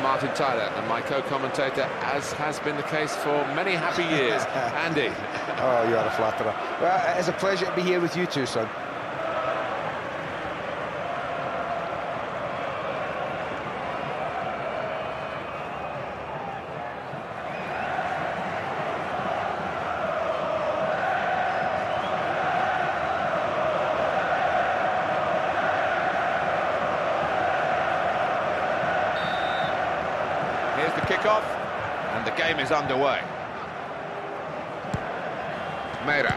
I'm Martin Tyler, and my co-commentator, as has been the case for many happy years, Andy. Oh, you are a flatterer. Well, it's a pleasure to be here with you too, son. Is underway. Meira.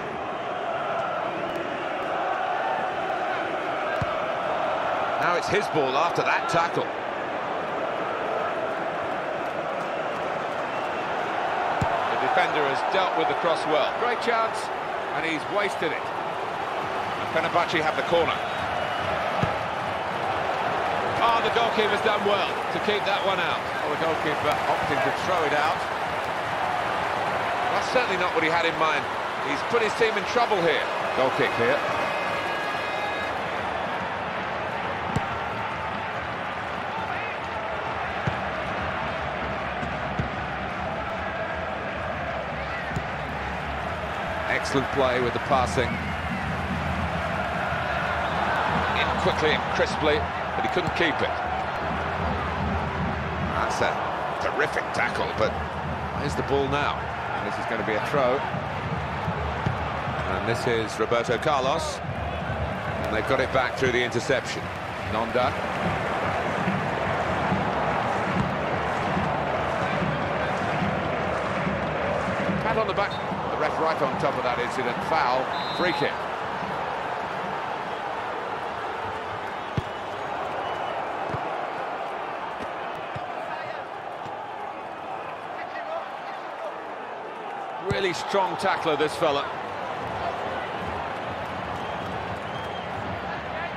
Now it's his ball after that tackle. The defender has dealt with the cross well. Great chance, and he's wasted it. And Fenerbahce have the corner. Oh, the goalkeeper's done well to keep that one out. Well, the goalkeeper opting to throw it out. That's certainly not what he had in mind. He's put his team in trouble here. Goal kick here. Excellent play with the passing. In quickly and crisply, but he couldn't keep it. That's a terrific tackle, but here's the ball now. This is going to be a throw. And this is Roberto Carlos. And they've got it back through the interception. Nonda. Pat on the back. The ref right on top of that incident. Foul. Free kick. Really strong tackler, this fella.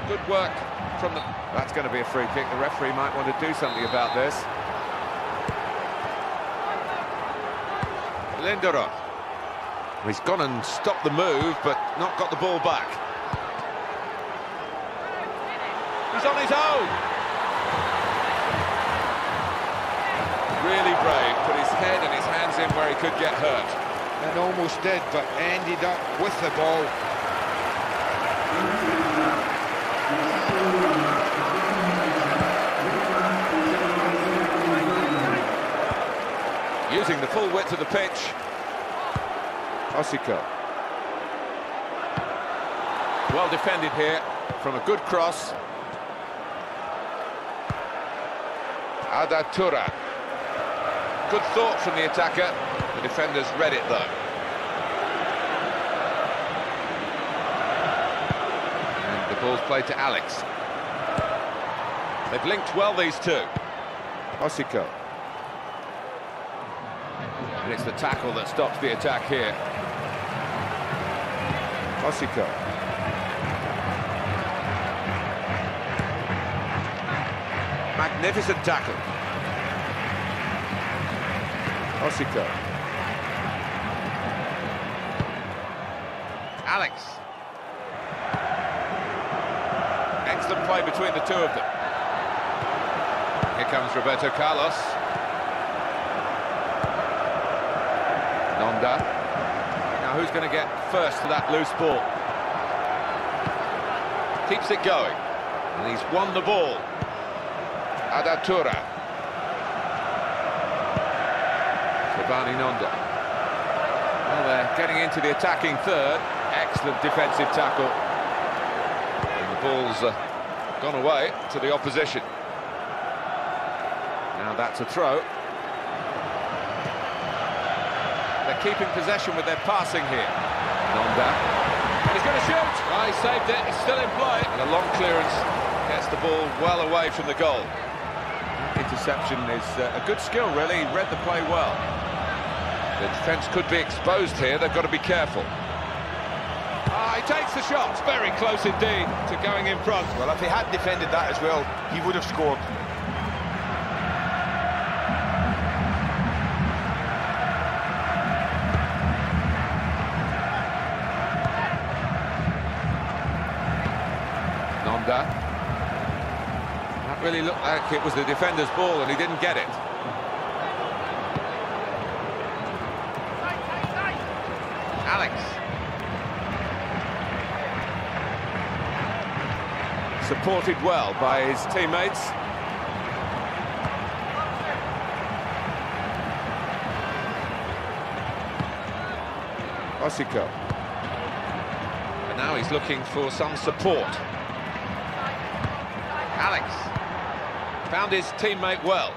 Good work from the... That's going to be a free kick. The referee might want to do something about this. Linderoth. He's gone and stopped the move, but not got the ball back. He's on his own. Really brave. Put his head and his hands in where he could get hurt. And almost did, but ended up with the ball. Using the full width of the pitch. Osiko. Well defended here from a good cross. Arda Turan. Good thought from the attacker. The defenders read it though. And the ball's played to Alex. They've linked well, these two. Osiko. And it's the tackle that stops the attack here. Osiko. Magnificent tackle. Osiko. Alex. Excellent play between the two of them. Here comes Roberto Carlos. Nonda. Now who's going to get first to that loose ball? Keeps it going. And he's won the ball. Arda Turan. Shabani Nonda. Well, they're getting into the attacking third. Excellent defensive tackle. And the ball's uh, gone away to the opposition. Now that's a throw. They're keeping possession with their passing here. Nonda. He's going to shoot. Oh, he saved it. It's still in play. And a long clearance gets the ball well away from the goal. Interception is uh, a good skill, really. He read the play well. The defence could be exposed here. They've got to be careful. Takes the shot. It's very close indeed to going in front. Well, if he had defended that as well, he would have scored. Nonda. That really looked like it was the defender's ball and he didn't get it. Alex. Supported well by his teammates. Osico. And now he's looking for some support. Alex found his teammate well.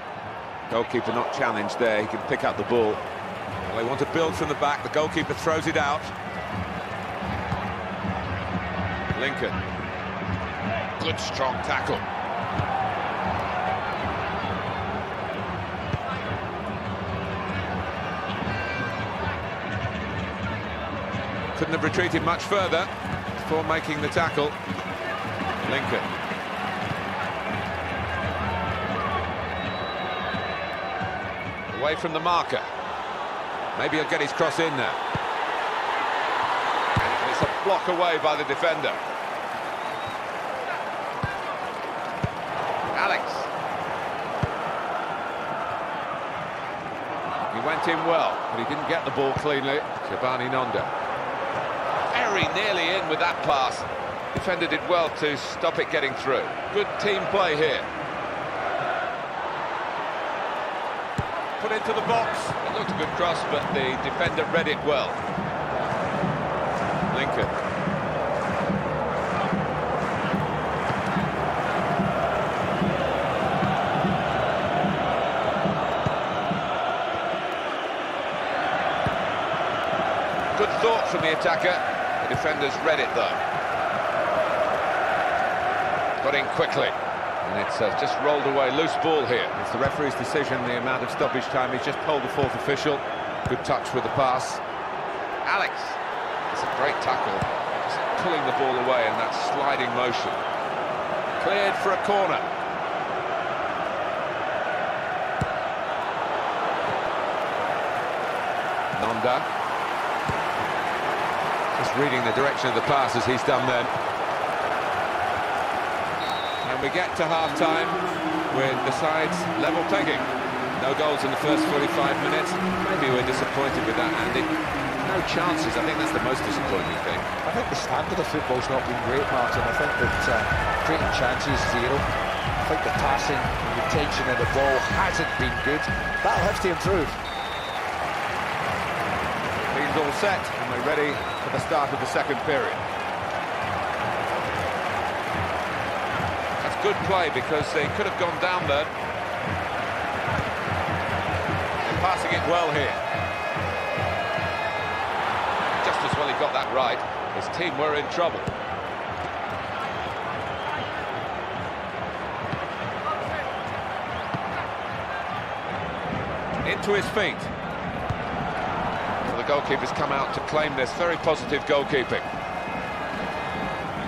Goalkeeper not challenged there, he can pick up the ball. Well, they want to build from the back, the goalkeeper throws it out. Lincoln. Good strong tackle. Couldn't have retreated much further before making the tackle. Lincoln. Away from the marker. Maybe he'll get his cross in there. And it's a block away by the defender. Alex. He went in well, but he didn't get the ball cleanly. Shabani Nonda. Very nearly in with that pass. Defender did well to stop it getting through. Good team play here. Put into the box. It looked a good cross, but the defender read it well. Attacker. The defenders read it, though. Got in quickly. And it's uh, just rolled away. Loose ball here. It's the referee's decision, the amount of stoppage time. He's just told the fourth official. Good touch with the pass. Alex. It's a great tackle. Just pulling the ball away in that sliding motion. Cleared for a corner. Nonda. Reading the direction of the pass as he's done then. And we get to half-time with the sides level pegging. No goals in the first 45 minutes. Maybe we're disappointed with that, Andy. No chances. I think that's the most disappointing thing. I think the standard of football's not been great, Martin. I think that uh, creating chances, zero. I think the passing, the retention of the ball hasn't been good. That'll have to improve. All set, and we're ready for the start of the second period. That's good play, because they could have gone down there. They're passing it well here. Just as well he got that right. His team were in trouble. Into his feet. Goalkeeper's come out to claim this. Very positive goalkeeping.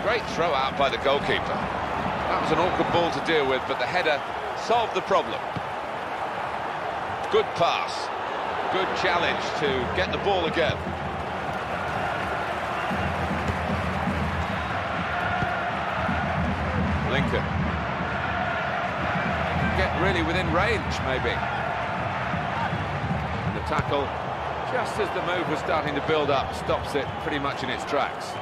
Great throw out by the goalkeeper. That was an awkward ball to deal with, but the header solved the problem. Good pass. Good challenge to get the ball again. Lincoln. Get really within range, maybe. And the tackle, just as the move was starting to build up, stops it pretty much in its tracks.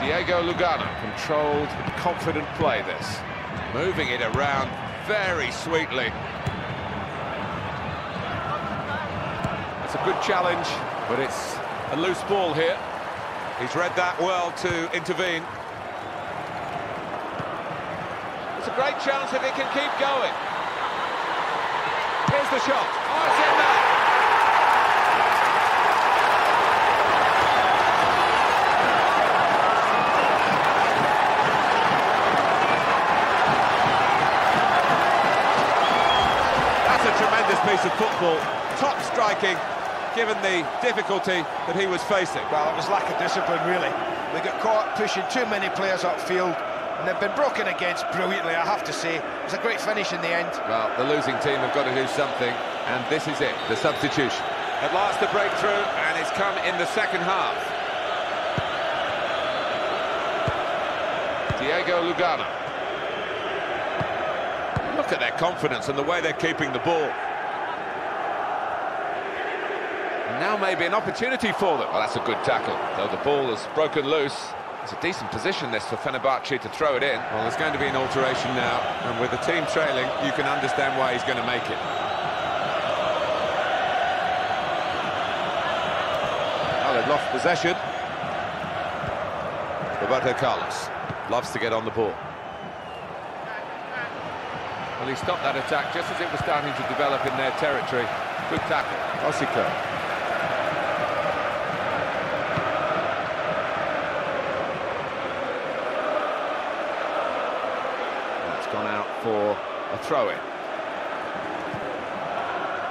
Diego Lugano, controlled, confident play this. Moving it around very sweetly. That's a good challenge, but it's a loose ball here. He's read that well to intervene. It's a great chance if he can keep going. Here's the shot. Oh, it's in there. That's a tremendous piece of football. Top striking, given the difficulty that he was facing. Well, it was lack of discipline, really. They got caught pushing too many players upfield, and they've been broken against brilliantly, I have to say. It's a great finish in the end. Well, the losing team have got to do something, and this is it, the substitution. At last the breakthrough, and it's come in the second half. Diego Lugano. Look at their confidence and the way they're keeping the ball. Now maybe an opportunity for them. Well, that's a good tackle, though the ball is broken loose. It's a decent position, this, for Fenerbahce to throw it in. Well, there's going to be an alteration now, and with the team trailing, you can understand why he's going to make it. Well, they've lost possession. Roberto Carlos loves to get on the ball. Well, he stopped that attack just as it was starting to develop in their territory. Good tackle. Osico. That's gone out for a throw-in.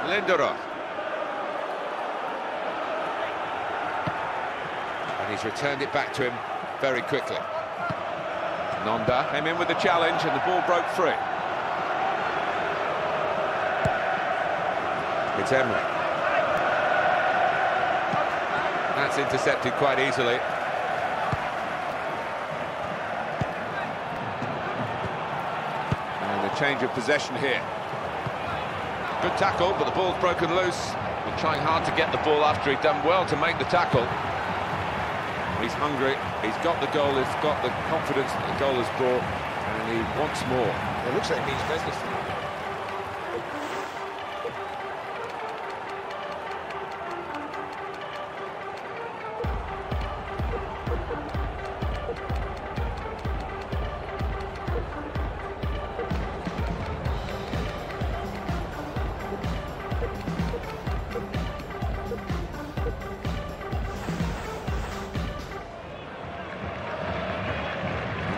Linderoth. And he's returned it back to him very quickly. Nonda came in with the challenge and the ball broke free. It's Emre. That's intercepted quite easily. And a change of possession here. Good tackle, but the ball's broken loose. We're trying hard to get the ball after he'd done well to make the tackle. He's hungry, he's got the goal, he's got the confidence that the goal has brought, and he wants more. It looks like it means business.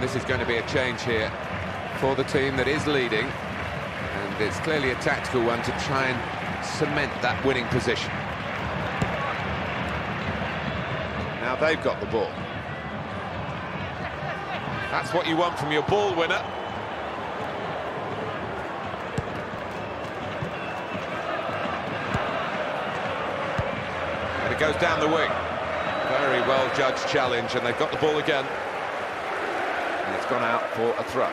This is going to be a change here for the team that is leading. And it's clearly a tactical one to try and cement that winning position. Now they've got the ball. That's what you want from your ball winner. And it goes down the wing. Very well judged challenge, and they've got the ball again. It's gone out for a throw.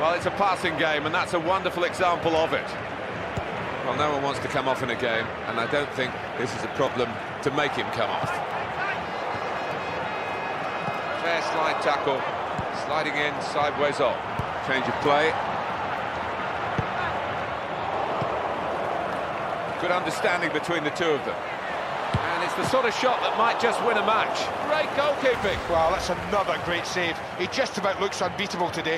Well, it's a passing game, and that's a wonderful example of it. Well, no one wants to come off in a game, and I don't think this is a problem to make him come off. Fair slide tackle, sliding in, sideways off. Change of play. Good understanding between the two of them. And it's the sort of shot that might just win a match. Great goalkeeping. Wow, that's another great save. He just about looks unbeatable today.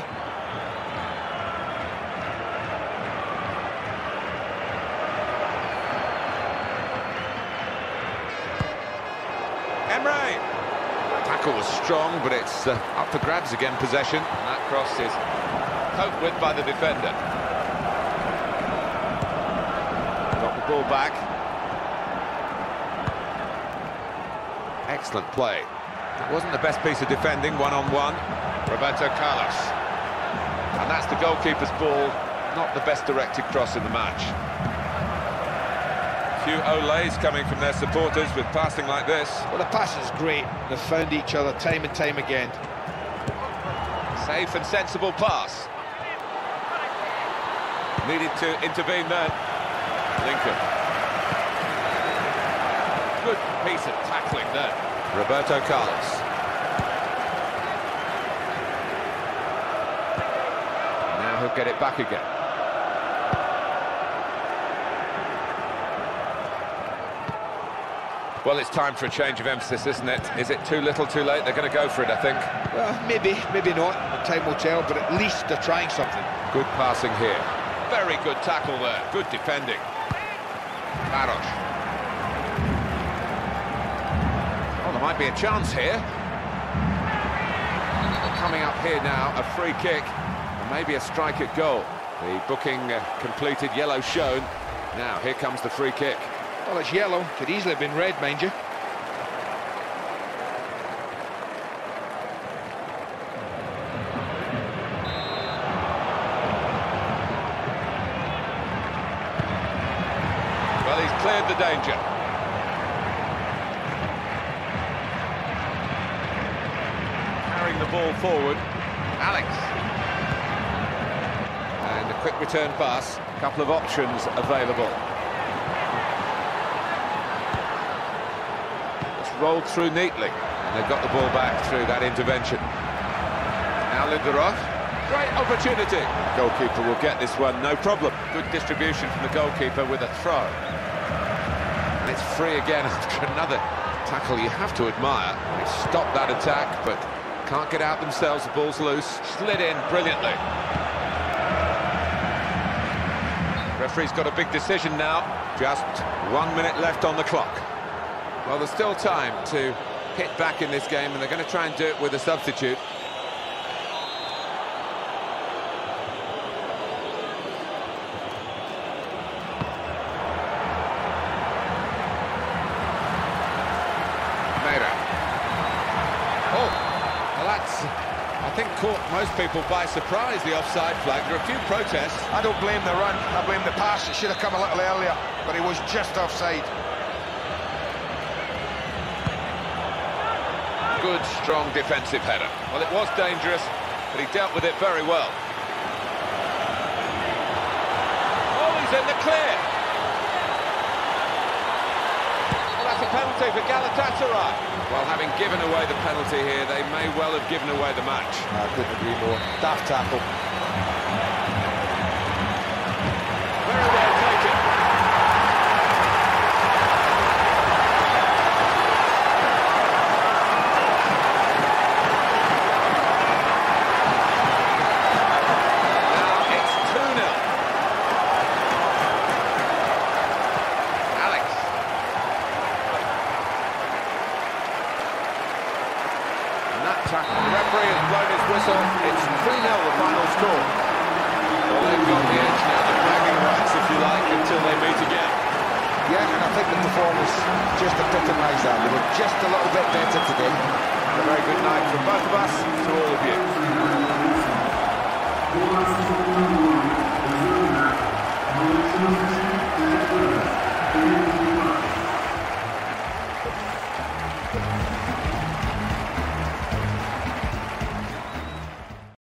Emre. Tackle was strong, but it's uh, up for grabs again, possession. And that cross is coped with by the defender. Got the ball back. Excellent play. That wasn't the best piece of defending, one-on-one. Roberto Carlos. And that's the goalkeeper's ball, not the best directed cross in the match. Few olays coming from their supporters with passing like this. Well, the pass is great. They've found each other time and time again. Safe and sensible pass. Needed to intervene then. Lincoln. Good piece of tackling there. Roberto Carlos. Now he'll get it back again. Well, it's time for a change of emphasis, isn't it? Is it too little, too late? They're going to go for it, I think. Well, maybe, maybe not. Time will tell, but at least they're trying something. Good passing here. Very good tackle there. Good defending. Baros. Be a chance here. Coming up here now, a free kick. And maybe a strike at goal. The booking uh, completed, yellow shown. Now, here comes the free kick. Well, it's yellow. Could easily have been red, mind you. Well, he's cleared the danger. Ball forward. Alex. And a quick return pass. A couple of options available. It's rolled through neatly. And they've got the ball back through that intervention. Now Linderoth. Great opportunity. Goalkeeper will get this one, no problem. Good distribution from the goalkeeper with a throw. And it's free again after another tackle you have to admire. They've stopped that attack, but can't get out themselves. The ball's loose. Slid in brilliantly. Referee's got a big decision now. Just one minute left on the clock. Well, there's still time to hit back in this game, and they're going to try and do it with a substitute. Meira. Oh, well that's, I think, caught most people by surprise, the offside flag. There are a few protests. I don't blame the run, I blame the pass. It should have come a little earlier, but he was just offside. Good, strong defensive header. Well, it was dangerous, but he dealt with it very well. Oh, he's in the clear. Well, that's a penalty for Galatasaray. Well, having given away the penalty here, they may well have given away the match. I couldn't agree more. Daft tackle. that tackle. The referee has blown his whistle. It's 3-0 the final score. Well, they've got the edge now, the bragging rights, if you like, until they meet again. Yeah, and I think the performance just epitomised that. They were just a little bit better today. A very good night from both of us to all of you.